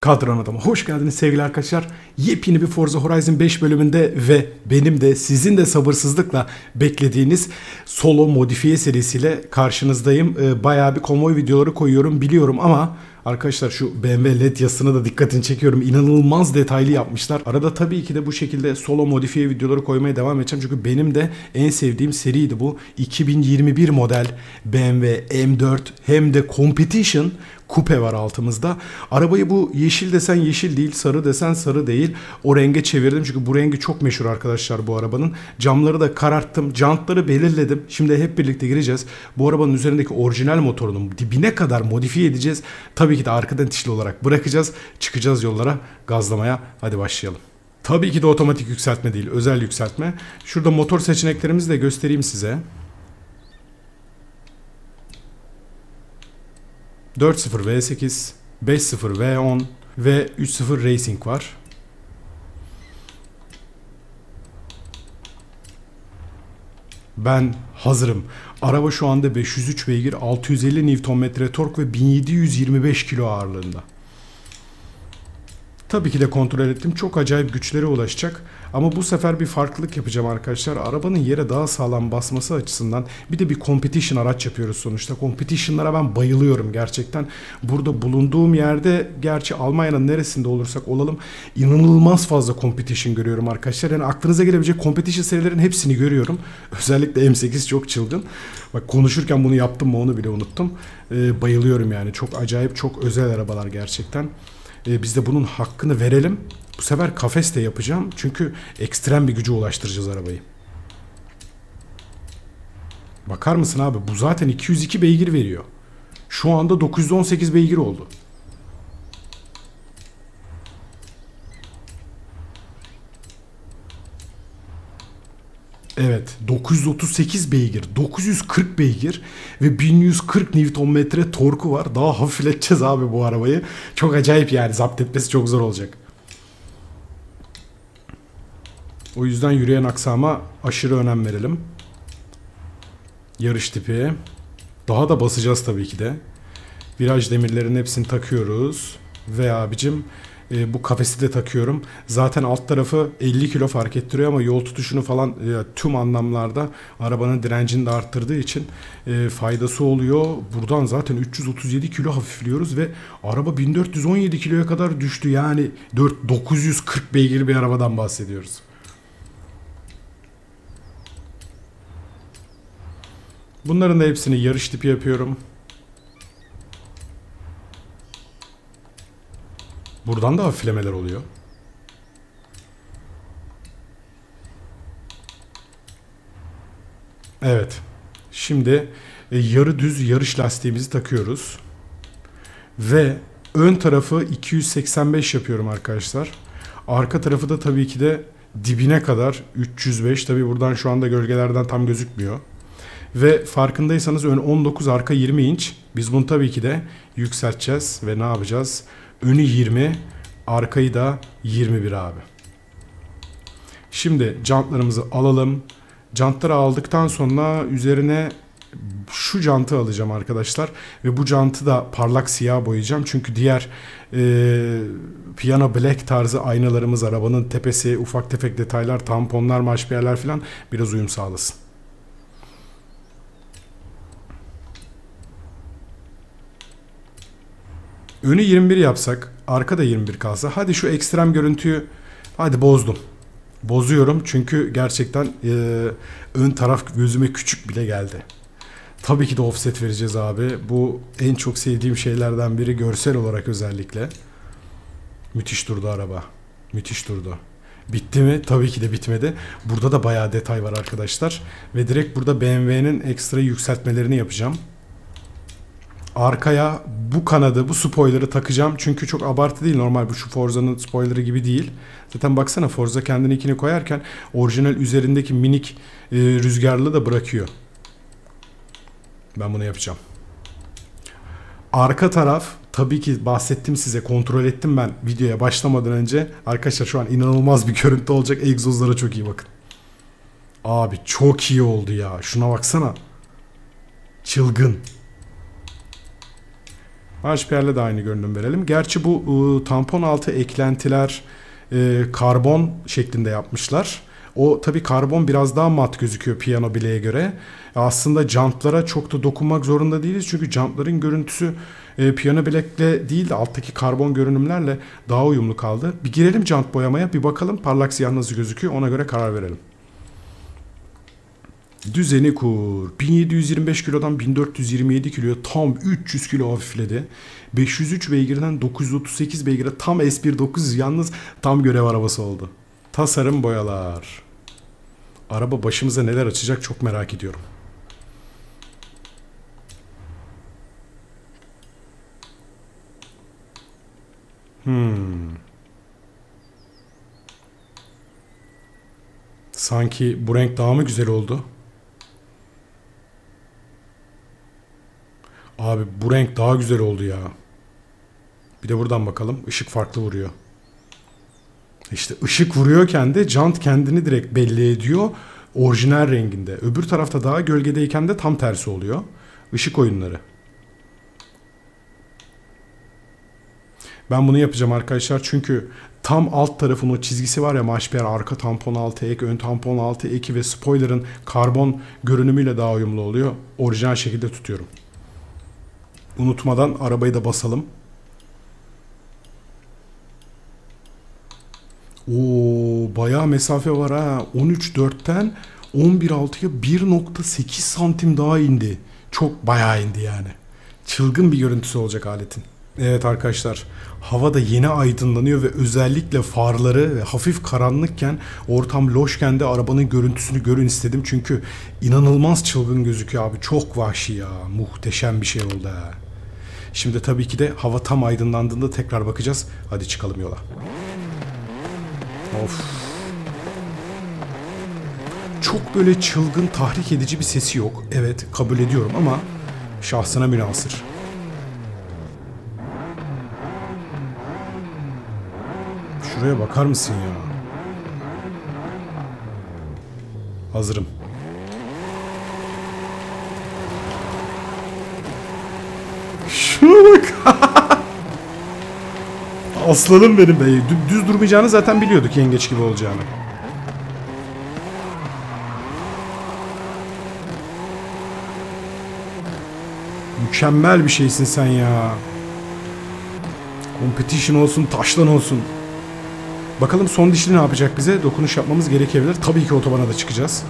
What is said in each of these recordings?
Kadran Adam'a hoş geldiniz sevgili arkadaşlar. Yepyeni bir Forza Horizon 5 bölümünde ve benim de sizin de sabırsızlıkla beklediğiniz solo modifiye serisiyle karşınızdayım. Ee, bayağı bir konvoy videoları koyuyorum biliyorum ama Arkadaşlar şu BMW LED yazısına da dikkatini çekiyorum. İnanılmaz detaylı yapmışlar. Arada tabii ki de bu şekilde solo modifiye videoları koymaya devam edeceğim. Çünkü benim de en sevdiğim seriydi bu. 2021 model BMW M4 hem de Competition kupe var altımızda. Arabayı bu yeşil desen yeşil değil, sarı desen sarı değil. O renge çevirdim çünkü bu rengi çok meşhur arkadaşlar bu arabanın. Camları da kararttım, jantları belirledim. Şimdi hep birlikte gireceğiz. Bu arabanın üzerindeki orijinal motorunun dibine kadar modifiye edeceğiz. Tabii ki de arkadan itişli olarak bırakacağız. Çıkacağız yollara gazlamaya. Hadi başlayalım. Tabii ki de otomatik yükseltme değil, özel yükseltme. Şurada motor seçeneklerimizi de göstereyim size. 4.0 V8, 5.0 V10 ve 3.0 Racing var. Ben hazırım. Araba şu anda 503 beygir, 650 Nm tork ve 1725 kilo ağırlığında. Tabii ki de kontrol ettim. Çok acayip güçlere ulaşacak. Ama bu sefer bir farklılık yapacağım arkadaşlar. Arabanın yere daha sağlam basması açısından bir de bir competition araç yapıyoruz sonuçta. Competition'lara ben bayılıyorum gerçekten. Burada bulunduğum yerde gerçi Almanya'nın neresinde olursak olalım inanılmaz fazla competition görüyorum arkadaşlar. Yani aklınıza gelebilecek competition serilerin hepsini görüyorum. Özellikle M8 çok çılgın. Bak konuşurken bunu yaptım mı onu bile unuttum. Ee, bayılıyorum yani. Çok acayip, çok özel arabalar gerçekten. Ee, biz de bunun hakkını verelim. Bu sefer kafes de yapacağım. Çünkü ekstrem bir güce ulaştıracağız arabayı. Bakar mısın abi? Bu zaten 202 beygir veriyor. Şu anda 918 beygir oldu. Evet 938 beygir, 940 beygir ve 1140 Nm torku var. Daha hafifleteceğiz abi bu arabayı. Çok acayip yani zapt etmesi çok zor olacak. O yüzden yürüyen aksama aşırı önem verelim. Yarış tipi. Daha da basacağız tabii ki de. Viraj demirlerin hepsini takıyoruz. Ve abicim e, bu kafesi de takıyorum. Zaten alt tarafı 50 kilo fark ettiriyor ama yol tutuşunu falan e, tüm anlamlarda arabanın direncini de arttırdığı için e, faydası oluyor. Buradan zaten 337 kilo hafifliyoruz ve araba 1417 kiloya kadar düştü. Yani 4 940 beygir bir arabadan bahsediyoruz. Bunların da hepsini yarış tipi yapıyorum. Buradan da hafiflemeler oluyor. Evet. Şimdi e, yarı düz yarış lastiğimizi takıyoruz. Ve ön tarafı 285 yapıyorum arkadaşlar. Arka tarafı da tabii ki de dibine kadar 305. Tabii buradan şu anda gölgelerden tam gözükmüyor. Ve farkındaysanız ön 19 arka 20 inç. Biz bunu tabii ki de yükselteceğiz ve ne yapacağız? Önü 20, arkayı da 21 abi. Şimdi jantlarımızı alalım. Jantları aldıktan sonra üzerine şu jantı alacağım arkadaşlar ve bu jantı da parlak siyah boyayacağım çünkü diğer e, piano black tarzı aynalarımız arabanın tepesi ufak tefek detaylar tamponlar maşpiyerler falan biraz uyum sağlasın. Önü 21 yapsak, arka da 21 kalsa. Hadi şu ekstrem görüntüyü hadi bozdum. Bozuyorum çünkü gerçekten e, ön taraf gözüme küçük bile geldi. Tabii ki de offset vereceğiz abi. Bu en çok sevdiğim şeylerden biri görsel olarak özellikle. Müthiş durdu araba. Müthiş durdu. Bitti mi? Tabii ki de bitmedi. Burada da bayağı detay var arkadaşlar. Ve direkt burada BMW'nin ekstra yükseltmelerini yapacağım arkaya bu kanadı, bu spoiler'ı takacağım. Çünkü çok abartı değil. Normal bu şu Forza'nın spoiler'ı gibi değil. Zaten baksana Forza kendini ikini koyarken orijinal üzerindeki minik e, rüzgarlı da bırakıyor. Ben bunu yapacağım. Arka taraf tabii ki bahsettim size kontrol ettim ben videoya başlamadan önce. Arkadaşlar şu an inanılmaz bir görüntü olacak. Egzozlara çok iyi bakın. Abi çok iyi oldu ya. Şuna baksana. Çılgın. HPR'le de aynı görünüm verelim. Gerçi bu e, tampon altı eklentiler e, karbon şeklinde yapmışlar. O tabii karbon biraz daha mat gözüküyor piyano bileğe göre. Aslında jantlara çok da dokunmak zorunda değiliz. Çünkü jantların görüntüsü e, piyano bilekle değil de alttaki karbon görünümlerle daha uyumlu kaldı. Bir girelim jant boyamaya bir bakalım parlak siyah nasıl gözüküyor ona göre karar verelim. Düzeni kur. 1725 kilodan 1427 kiloya tam 300 kilo hafifledi. 503 beygirden 938 beygire tam S1 900 yalnız tam görev arabası oldu. Tasarım boyalar. Araba başımıza neler açacak çok merak ediyorum. Hmm. Sanki bu renk daha mı güzel oldu? Abi bu renk daha güzel oldu ya. Bir de buradan bakalım. Işık farklı vuruyor. İşte ışık vuruyorken de jant kendini direkt belli ediyor. Orijinal renginde. Öbür tarafta daha gölgedeyken de tam tersi oluyor. Işık oyunları. Ben bunu yapacağım arkadaşlar çünkü tam alt tarafın o çizgisi var ya MHPR arka tampon altı ek, ön tampon altı eki ve spoiler'ın karbon görünümüyle daha uyumlu oluyor. Orijinal şekilde tutuyorum. Unutmadan arabayı da basalım. Oo bayağı mesafe var ha. 13.4'ten 11.6'ya 1.8 santim daha indi. Çok bayağı indi yani. Çılgın bir görüntüsü olacak aletin. Evet arkadaşlar hava da yeni aydınlanıyor ve özellikle farları ve hafif karanlıkken ortam loşken de arabanın görüntüsünü görün istedim. Çünkü inanılmaz çılgın gözüküyor abi çok vahşi ya muhteşem bir şey oldu ha. Şimdi tabii ki de hava tam aydınlandığında tekrar bakacağız. Hadi çıkalım yola. Of. Çok böyle çılgın, tahrik edici bir sesi yok. Evet, kabul ediyorum ama şahsına münasır. Şuraya bakar mısın ya? Hazırım. Şuna bak. Aslanım benim be. Düz durmayacağını zaten biliyorduk yengeç gibi olacağını. Mükemmel bir şeysin sen ya. Competition olsun, taşlan olsun. Bakalım son dişli ne yapacak bize? Dokunuş yapmamız gerekebilir. Tabii ki otobana da çıkacağız.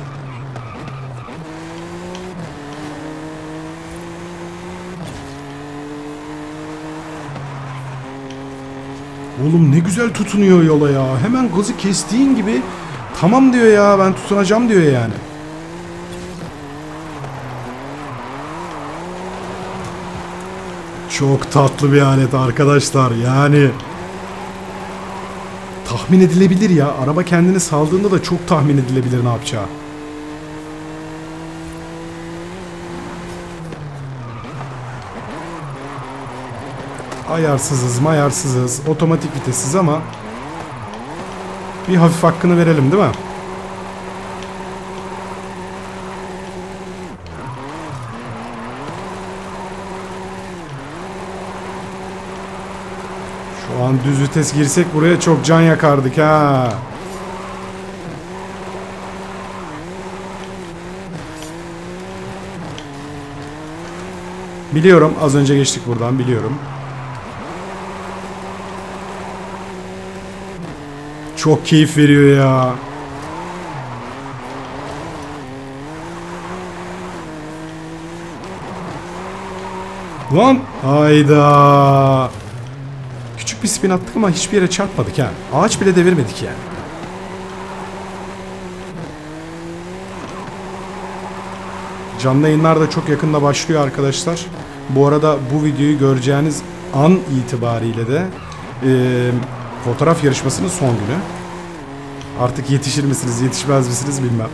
Oğlum ne güzel tutunuyor yola ya. Hemen gazı kestiğin gibi tamam diyor ya ben tutunacağım diyor yani. Çok tatlı bir alet arkadaşlar yani. Tahmin edilebilir ya. Araba kendini saldığında da çok tahmin edilebilir ne yapacağı. Ayarsızız mayarsızız. Otomatik vitesiz ama bir hafif hakkını verelim değil mi? Şu an düz vites girsek buraya çok can yakardık ha. Biliyorum az önce geçtik buradan biliyorum. Çok keyif veriyor ya. Lan hayda. Bir spin attık ama hiçbir yere çarpmadık ha. Ağaç bile devirmedik yani. Canlı yayınlar da çok yakında başlıyor arkadaşlar. Bu arada bu videoyu göreceğiniz an itibariyle de e, fotoğraf yarışmasının son günü. Artık yetişir misiniz, yetişmez misiniz bilmem.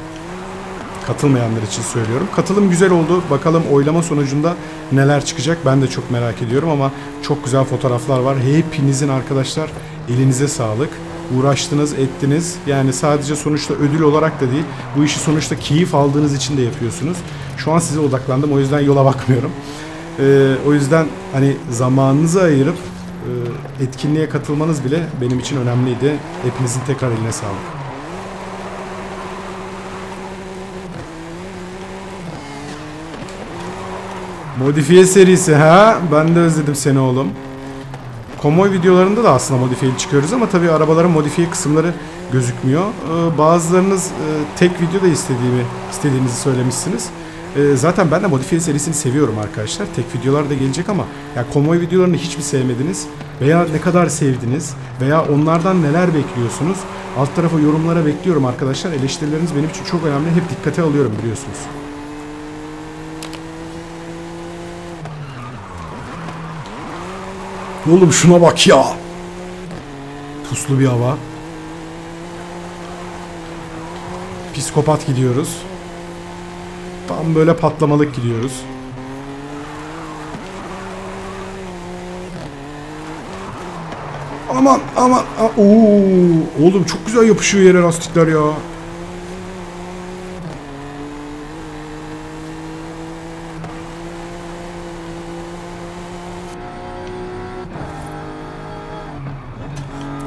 Katılmayanlar için söylüyorum. Katılım güzel oldu. Bakalım oylama sonucunda neler çıkacak ben de çok merak ediyorum ama çok güzel fotoğraflar var. Hepinizin arkadaşlar elinize sağlık. Uğraştınız, ettiniz. Yani sadece sonuçta ödül olarak da değil. Bu işi sonuçta keyif aldığınız için de yapıyorsunuz. Şu an size odaklandım. O yüzden yola bakmıyorum. Ee, o yüzden hani zamanınızı ayırıp e, etkinliğe katılmanız bile benim için önemliydi. Hepinizin tekrar eline sağlık. Modifiye serisi ha? Ben de özledim seni oğlum. Konvoy videolarında da aslında modifiyeli çıkıyoruz ama tabii arabaların modifiye kısımları gözükmüyor. Ee, bazılarınız e, tek video da istediğimi istediğinizi söylemişsiniz. Ee, zaten ben de modifiye serisini seviyorum arkadaşlar. Tek videolar da gelecek ama ya konvoy videolarını hiç mi sevmediniz? Veya ne kadar sevdiniz? Veya onlardan neler bekliyorsunuz? Alt tarafa yorumlara bekliyorum arkadaşlar. Eleştirileriniz benim için çok önemli. Hep dikkate alıyorum biliyorsunuz. Oğlum şuna bak ya. Puslu bir hava. Psikopat gidiyoruz. Tam böyle patlamalık gidiyoruz. Aman aman. a- Oo, oğlum çok güzel yapışıyor yere lastikler ya.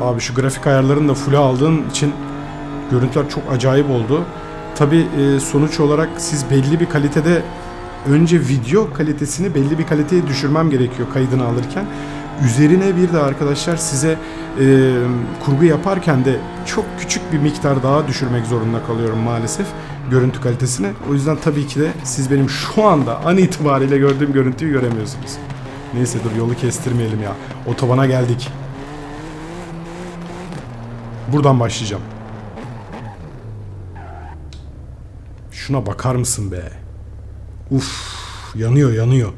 Abi şu grafik ayarlarını da full'e aldığın için görüntüler çok acayip oldu. Tabi sonuç olarak siz belli bir kalitede önce video kalitesini belli bir kaliteye düşürmem gerekiyor kaydını alırken. Üzerine bir de arkadaşlar size e, kurgu yaparken de çok küçük bir miktar daha düşürmek zorunda kalıyorum maalesef görüntü kalitesini. O yüzden tabii ki de siz benim şu anda an itibariyle gördüğüm görüntüyü göremiyorsunuz. Neyse dur yolu kestirmeyelim ya. Otobana geldik. Buradan başlayacağım. Şuna bakar mısın be? Uf, yanıyor yanıyor.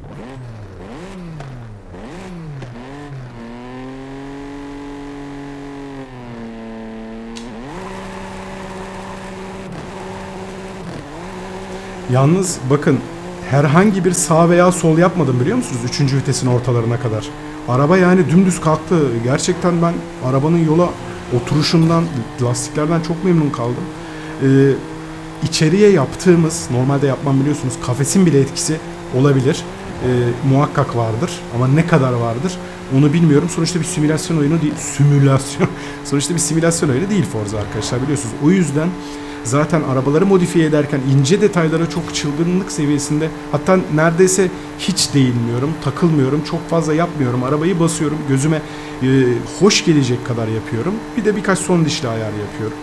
Yalnız bakın herhangi bir sağ veya sol yapmadım biliyor musunuz? Üçüncü vitesin ortalarına kadar. Araba yani dümdüz kalktı. Gerçekten ben arabanın yola oturuşundan, lastiklerden çok memnun kaldım. Ee, içeriye yaptığımız, normalde yapmam biliyorsunuz kafesin bile etkisi olabilir. Ee, muhakkak vardır ama ne kadar vardır onu bilmiyorum. Sonuçta bir simülasyon oyunu değil. Simülasyon. Sonuçta bir simülasyon oyunu değil Forza arkadaşlar biliyorsunuz. O yüzden zaten arabaları modifiye ederken ince detaylara çok çılgınlık seviyesinde hatta neredeyse hiç değinmiyorum, takılmıyorum, çok fazla yapmıyorum. Arabayı basıyorum, gözüme e, hoş gelecek kadar yapıyorum. Bir de birkaç son dişli ayar yapıyorum.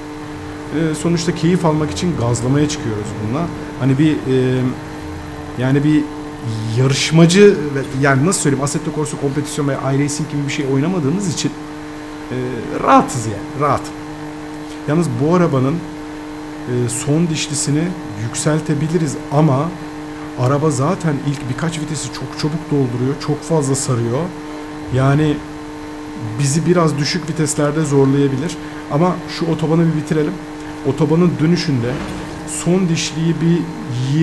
E, sonuçta keyif almak için gazlamaya çıkıyoruz bununla. Hani bir e, yani bir yarışmacı yani nasıl söyleyeyim Assetto Corsa kompetisyon veya iRacing gibi bir şey oynamadığımız için e, rahatız yani rahat. Yalnız bu arabanın e, son dişlisini yükseltebiliriz ama araba zaten ilk birkaç vitesi çok çabuk dolduruyor. Çok fazla sarıyor. Yani bizi biraz düşük viteslerde zorlayabilir. Ama şu otobanı bir bitirelim. Otobanın dönüşünde son dişliği bir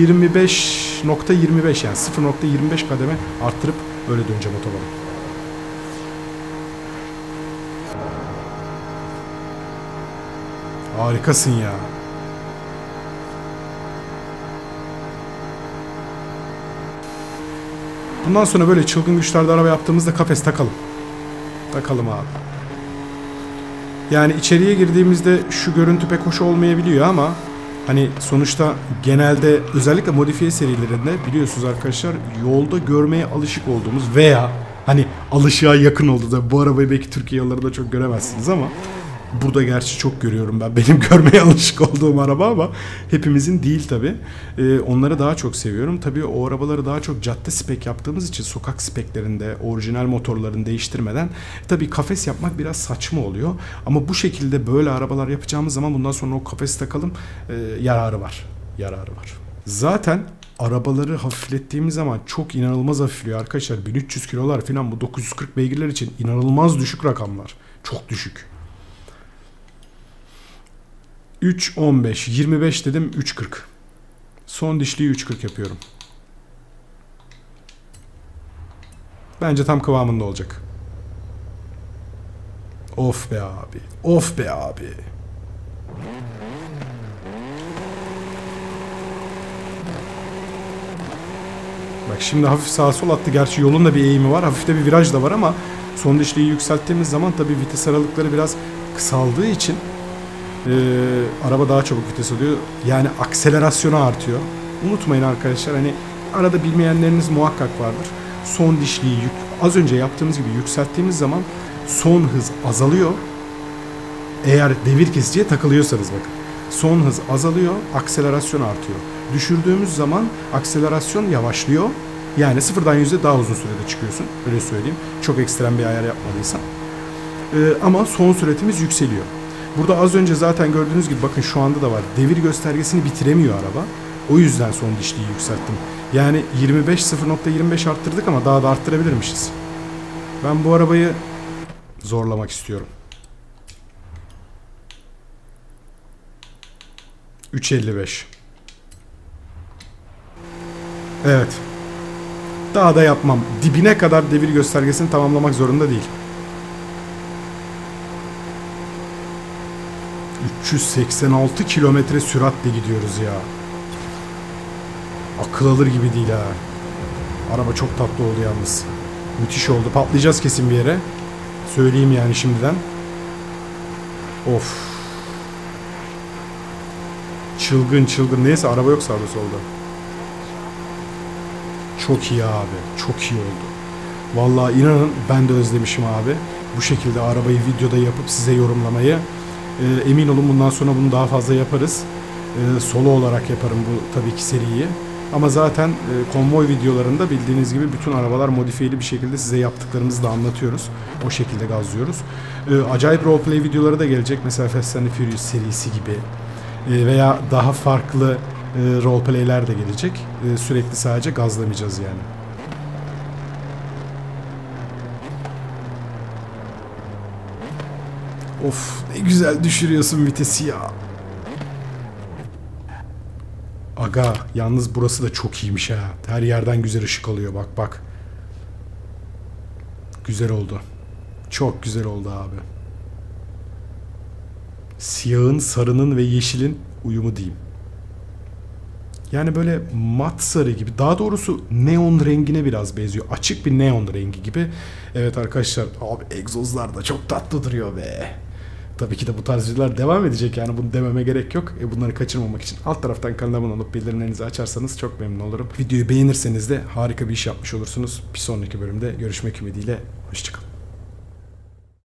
25.25 yani 0.25 kademe arttırıp öyle döneceğim otobana. Harikasın ya. Bundan sonra böyle çılgın güçlerde araba yaptığımızda kafes takalım. Takalım abi. Yani içeriye girdiğimizde şu görüntü pek hoş olmayabiliyor ama hani sonuçta genelde özellikle modifiye serilerinde biliyorsunuz arkadaşlar yolda görmeye alışık olduğumuz veya hani alışığa yakın oldu da bu arabayı belki Türkiye yollarında çok göremezsiniz ama Burada gerçi çok görüyorum ben. Benim görmeye alışık olduğum araba ama hepimizin değil tabi. Ee, onları daha çok seviyorum. Tabi o arabaları daha çok cadde spek yaptığımız için sokak speklerinde orijinal motorlarını değiştirmeden tabi kafes yapmak biraz saçma oluyor. Ama bu şekilde böyle arabalar yapacağımız zaman bundan sonra o kafesi takalım e, yararı var. Yararı var. Zaten arabaları hafiflettiğimiz zaman çok inanılmaz hafifliyor arkadaşlar. 1300 kilolar falan bu 940 beygirler için inanılmaz düşük rakamlar. Çok düşük. 3 15 25 dedim 3 40. Son dişliyi 3 40 yapıyorum. Bence tam kıvamında olacak. Of be abi. Of be abi. Bak şimdi hafif sağa sol attı. Gerçi yolun da bir eğimi var. Hafif de bir viraj da var ama son dişliği yükselttiğimiz zaman tabii vites aralıkları biraz kısaldığı için e, araba daha çabuk vites alıyor. Yani akselerasyonu artıyor. Unutmayın arkadaşlar hani arada bilmeyenleriniz muhakkak vardır. Son dişliği yük, az önce yaptığımız gibi yükselttiğimiz zaman son hız azalıyor. Eğer devir kesiciye takılıyorsanız bakın. Son hız azalıyor, akselerasyon artıyor. Düşürdüğümüz zaman akselerasyon yavaşlıyor. Yani sıfırdan yüze daha uzun sürede çıkıyorsun. Öyle söyleyeyim. Çok ekstrem bir ayar yapmadıysan. Ee, ama son süretimiz yükseliyor. Burada az önce zaten gördüğünüz gibi bakın şu anda da var. Devir göstergesini bitiremiyor araba. O yüzden son dişliği yükselttim. Yani 25 0.25 arttırdık ama daha da arttırabilirmişiz. Ben bu arabayı zorlamak istiyorum. 3.55 Evet. Daha da yapmam. Dibine kadar devir göstergesini tamamlamak zorunda değil. 386 kilometre süratle gidiyoruz ya. Akıl alır gibi değil ha. Araba çok tatlı oldu yalnız. Müthiş oldu. Patlayacağız kesin bir yere. Söyleyeyim yani şimdiden. Of. Çılgın çılgın. Neyse araba yok sağda solda. Çok iyi abi. Çok iyi oldu. Vallahi inanın ben de özlemişim abi. Bu şekilde arabayı videoda yapıp size yorumlamayı. Ee, emin olun bundan sonra bunu daha fazla yaparız. Ee, solo olarak yaparım bu tabii ki seriyi. Ama zaten e, konvoy videolarında bildiğiniz gibi bütün arabalar modifiyeli bir şekilde size yaptıklarımızı da anlatıyoruz. O şekilde gazlıyoruz. Ee, acayip roleplay videoları da gelecek. Mesela Fast and Furious serisi gibi. Ee, veya daha farklı e, roleplay'ler de gelecek. Ee, sürekli sadece gazlamayacağız yani. Of ne güzel düşürüyorsun vitesi ya. Aga yalnız burası da çok iyiymiş ha. Her yerden güzel ışık alıyor bak bak. Güzel oldu. Çok güzel oldu abi. Siyahın, sarının ve yeşilin uyumu diyeyim. Yani böyle mat sarı gibi. Daha doğrusu neon rengine biraz benziyor. Açık bir neon rengi gibi. Evet arkadaşlar abi egzozlar da çok tatlı duruyor be. Tabii ki de bu tarz videolar devam edecek yani bunu dememe gerek yok. E bunları kaçırmamak için alt taraftan kanala abone olup bildirimlerinizi açarsanız çok memnun olurum. Videoyu beğenirseniz de harika bir iş yapmış olursunuz. Bir sonraki bölümde görüşmek ümidiyle. Hoşçakalın.